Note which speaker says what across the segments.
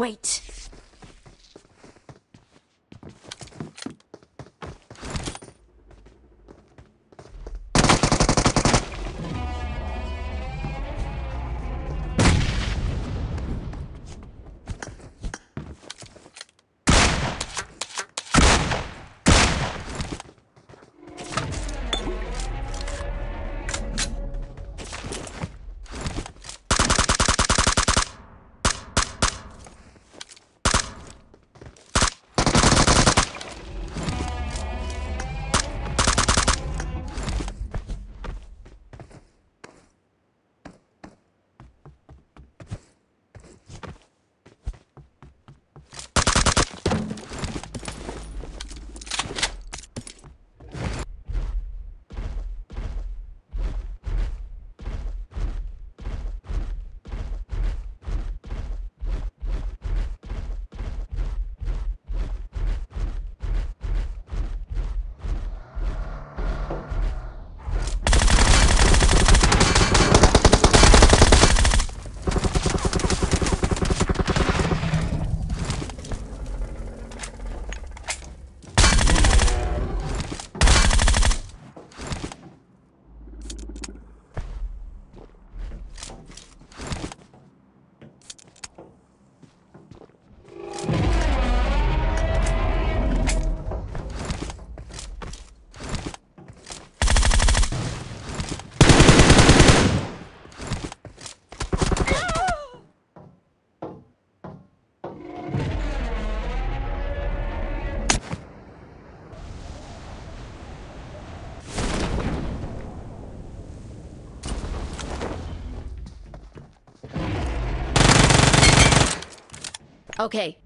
Speaker 1: Wait. Okay.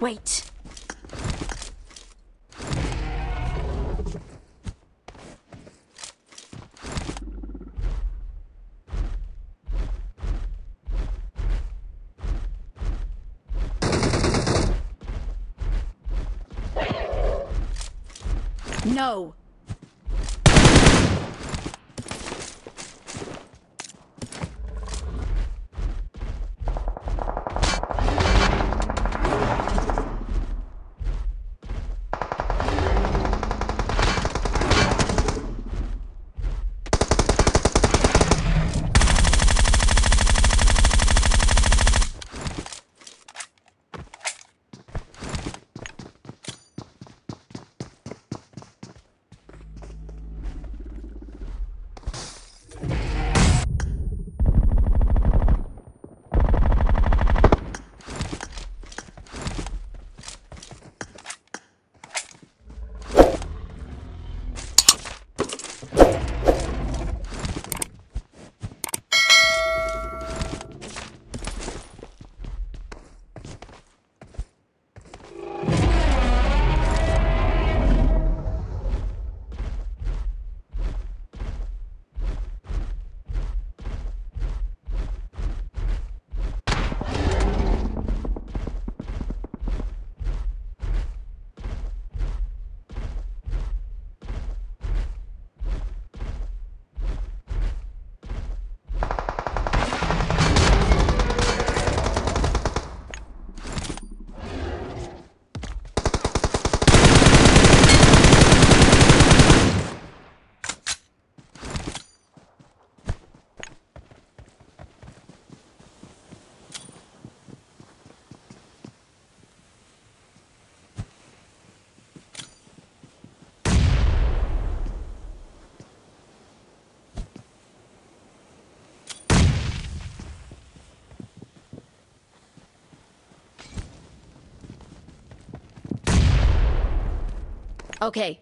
Speaker 1: Wait. No. Okay.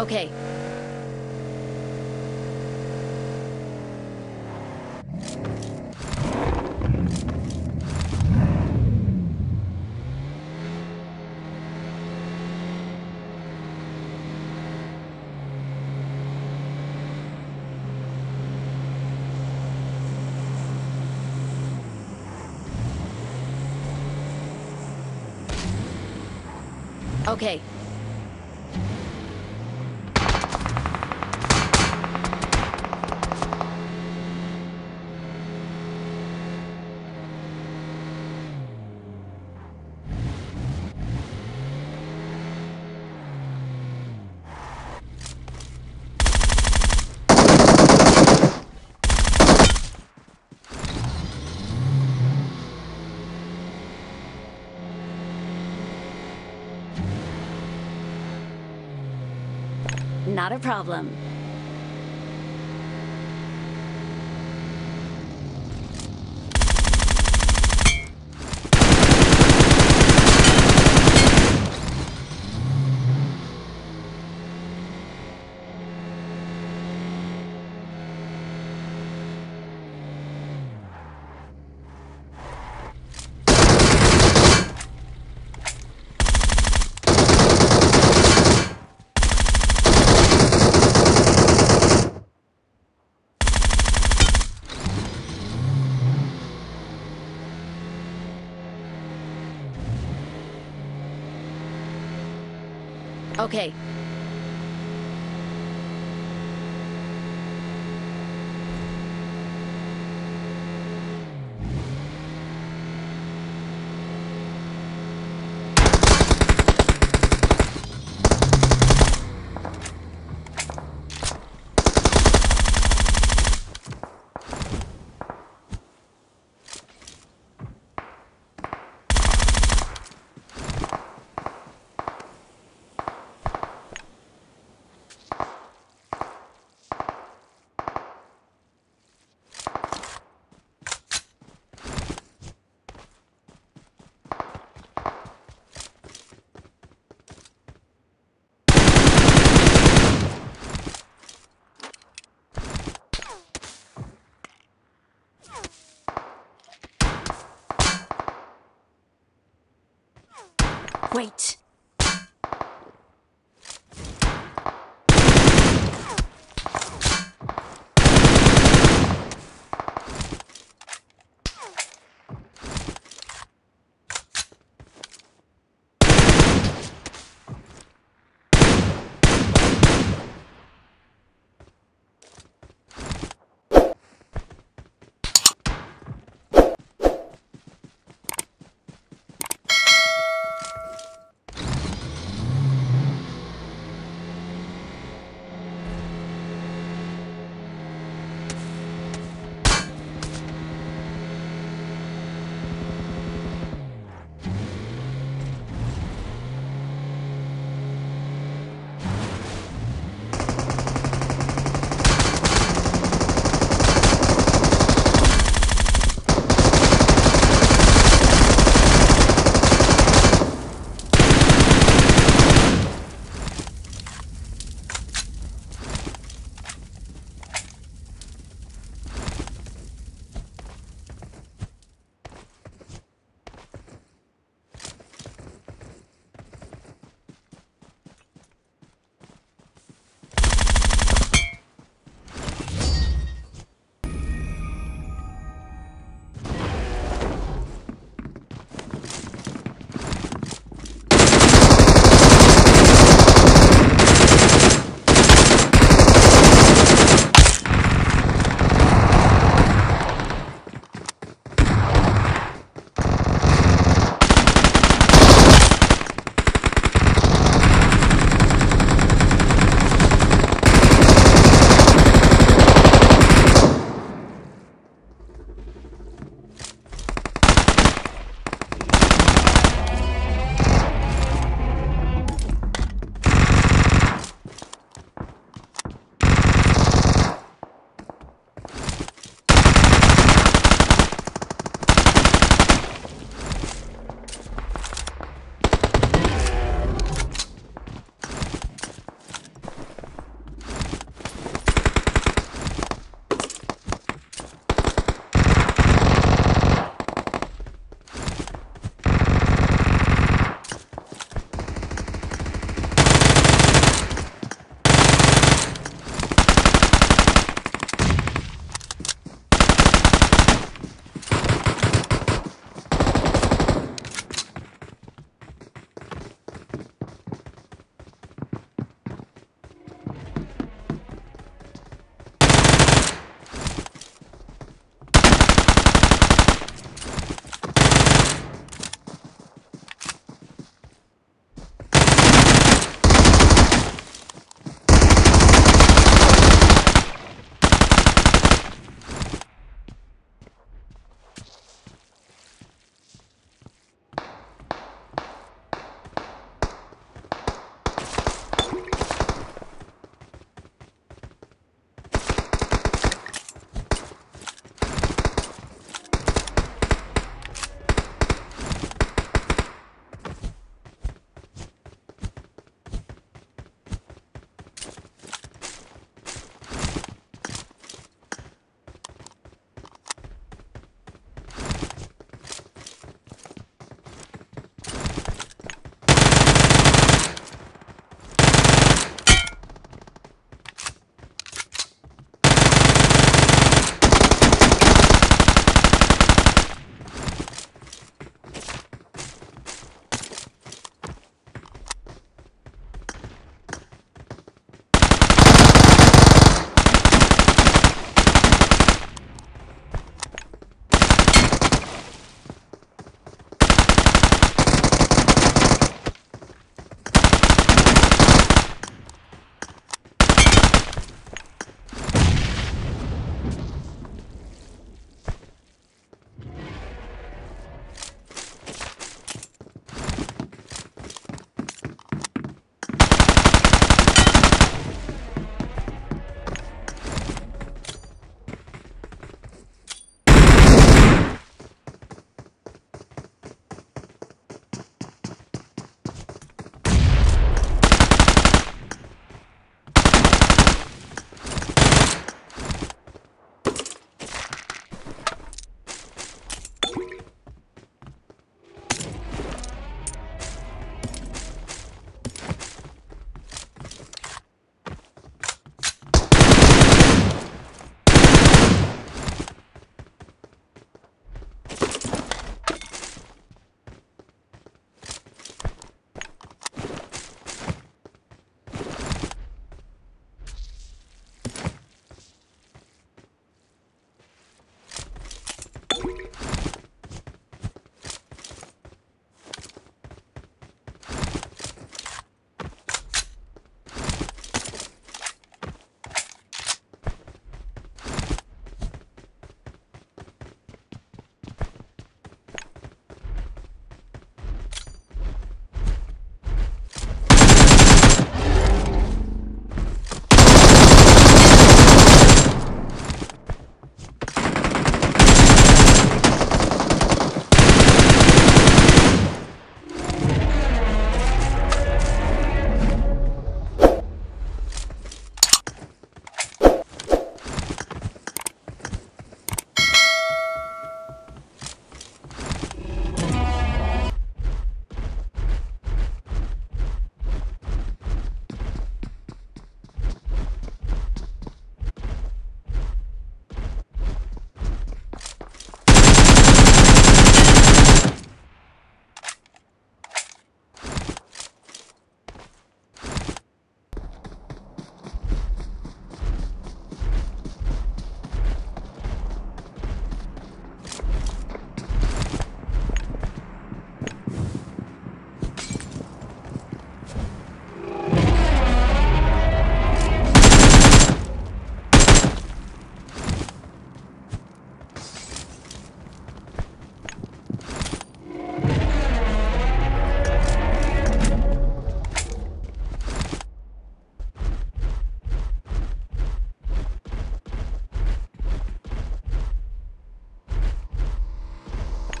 Speaker 1: Okay. Okay. Problem. Okay. Wait.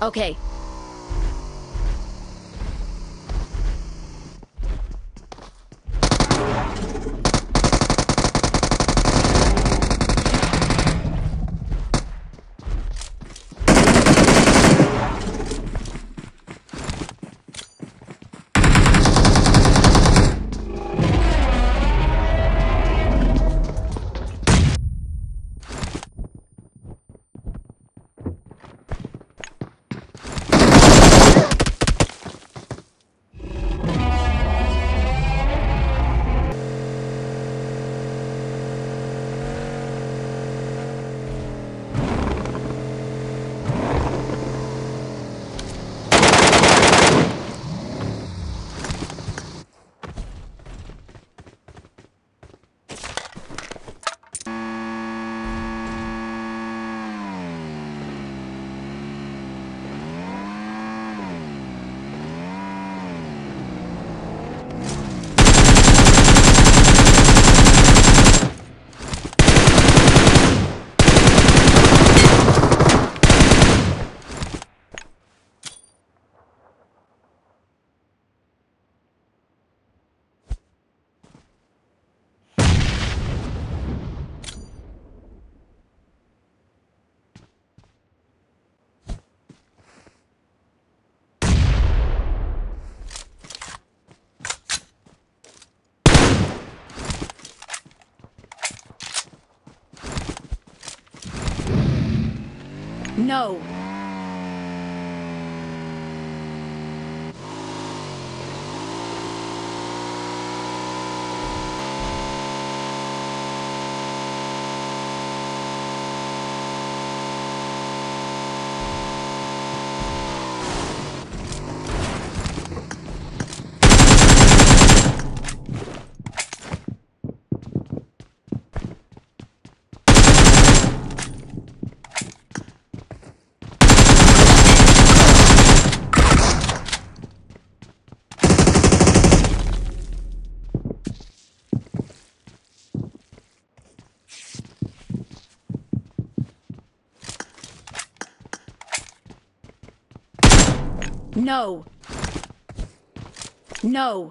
Speaker 1: Okay. No. No. No.